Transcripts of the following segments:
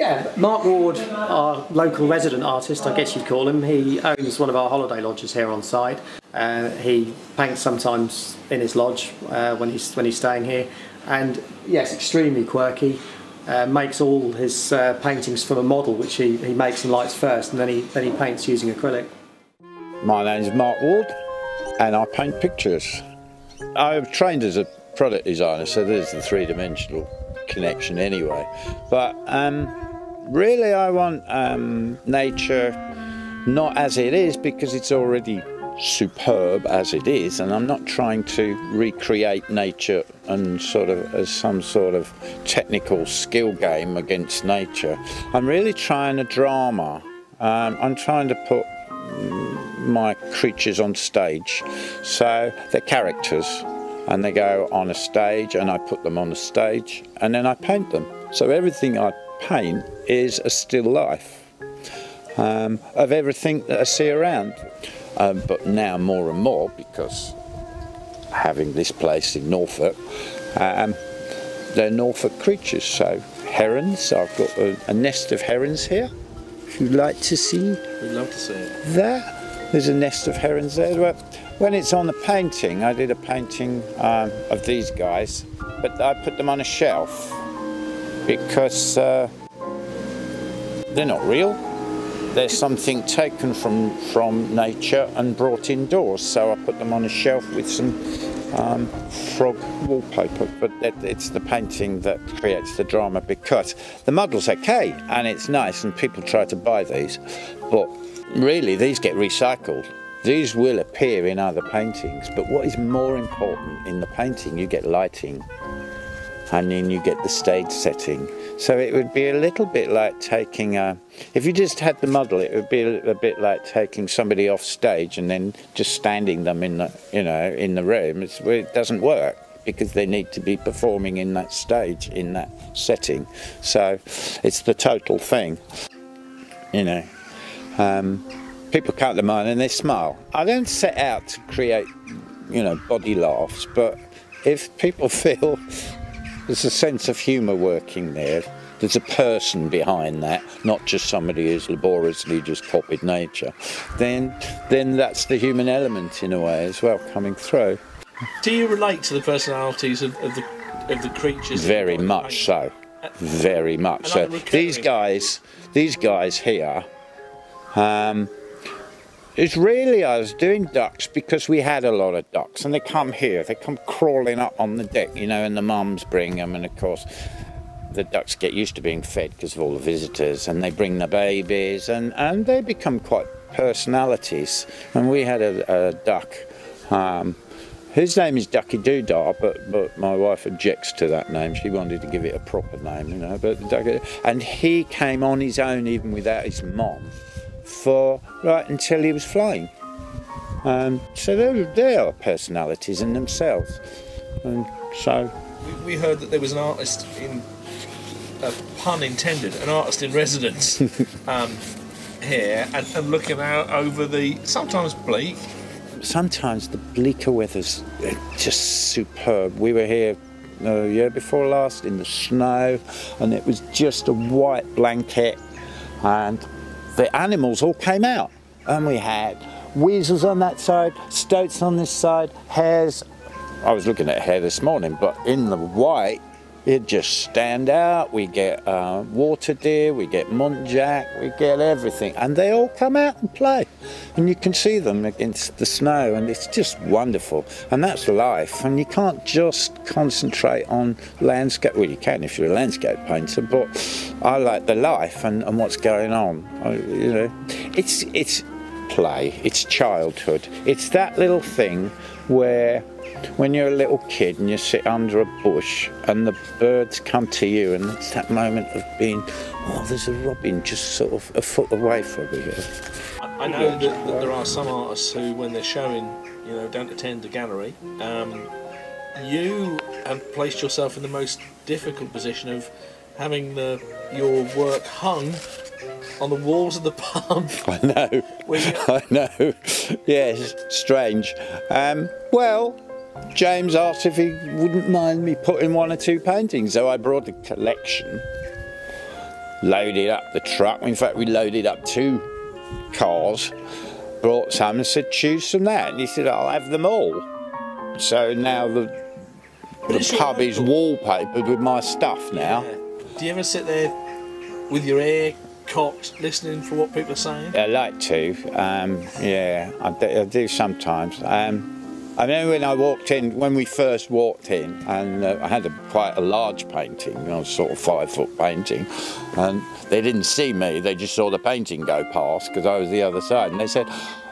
Yeah, Mark Ward, our local resident artist, I guess you'd call him. He owns one of our holiday lodges here on site. Uh, he paints sometimes in his lodge uh, when he's when he's staying here, and yes, extremely quirky. Uh, makes all his uh, paintings from a model which he, he makes and lights first, and then he then he paints using acrylic. My name's Mark Ward, and I paint pictures. I've trained as a product designer, so there's the three-dimensional connection anyway. But um, really, I want um, nature not as it is because it's already superb as it is, and I'm not trying to recreate nature and sort of as some sort of technical skill game against nature. I'm really trying a drama. Um, I'm trying to put my creatures on stage, so they're characters, and they go on a stage, and I put them on a stage, and then I paint them. So everything I paint is a still life um, of everything that I see around. Um, but now more and more because having this place in Norfolk, um, they're Norfolk creatures. So herons, I've got a, a, nest of herons here. If you'd like to see, we'd love to see it. There, there's a nest of herons there. Well, when it's on the painting, I did a painting um, of these guys, but I put them on a shelf because uh, they're not real there's something taken from from nature and brought indoors. So I put them on a shelf with some um, frog wallpaper. But it, it's the painting that creates the drama because the model's okay and it's nice, and people try to buy these, but really these get recycled. These will appear in other paintings, but what is more important in the painting, you get lighting and then you get the stage setting. So it would be a little bit like taking a, if you just had the model, it would be a, bit like taking somebody off stage and then just standing them in the, you know, in the room. It's, it doesn't work because they need to be performing in that stage, in that setting. So it's the total thing, you know. Um, people cut them on and they smile. I don't set out to create, you know, body laughs, but if people feel there's a sense of humour working there. There's a person behind that, not just somebody who's laboriously just copied nature. Then, then that's the human element in a way as well coming through. Do you relate to the personalities of, of the of the creatures? Very much so. Very much so. These guys, these guys here. Um, it's really us doing ducks because we had a lot of ducks and they come here, they come crawling up on the deck, you know, and the mums bring them and of course the ducks get used to being fed because of all the visitors and they bring the babies and, and they become quite personalities. And we had a, a duck, um, his name is Ducky Doodah, but, but my wife objects to that name. She wanted to give it a proper name, you know. But Ducky, and he came on his own even without his mom for right until he was flying. Um, so they, they are personalities in themselves. And so. We, we heard that there was an artist in, a pun intended, an artist in residence um, here and, and looking out over the sometimes bleak. Sometimes the bleaker weather's just superb. We were here the uh, year before last in the snow and it was just a white blanket and the animals all came out. And we had weasels on that side, stoats on this side, hares. I was looking at hare this morning, but in the white, it just stand out. We get uh, water deer, we get muntjac, we get everything, and they all come out and play, and you can see them against the snow, and it's just wonderful. And that's life, and you can't just concentrate on landscape. Well, you can if you're a landscape painter, but I like the life and, and what's going on. I, you know, it's it's play, it's childhood, it's that little thing where when you're a little kid and you sit under a bush and the birds come to you and it's that moment of being, oh, there's a robin just sort of a foot away from you. I know that, that there are some artists who, when they're showing, you know, don't attend the gallery. Um, you have placed yourself in the most difficult position of having the, your work hung on the walls of the pub. I know. I know. Yes, strange. Um, well, James asked if he wouldn't mind me putting one or two paintings, so I brought the collection. loaded up the truck. In fact, we loaded up two cars, brought some and said, choose from that. And he said, I'll have them all. So now the, the pub is wallpapered with my stuff now. Yeah. Do you ever sit there with your ear cocked, listening for what people are saying? I like to, um, yeah, I do, I do sometimes. Um, I remember when I walked in, when we first walked in, and uh, I had a, quite a large painting, you know, sort of five foot painting, and they didn't see me, they just saw the painting go past because I was the other side, and they said,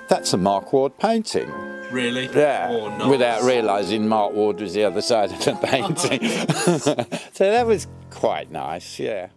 That's a Mark Ward painting. Really? Yeah, Oh, nice. without realising Mark Ward was the other side of the painting. so that was quite nice, yeah.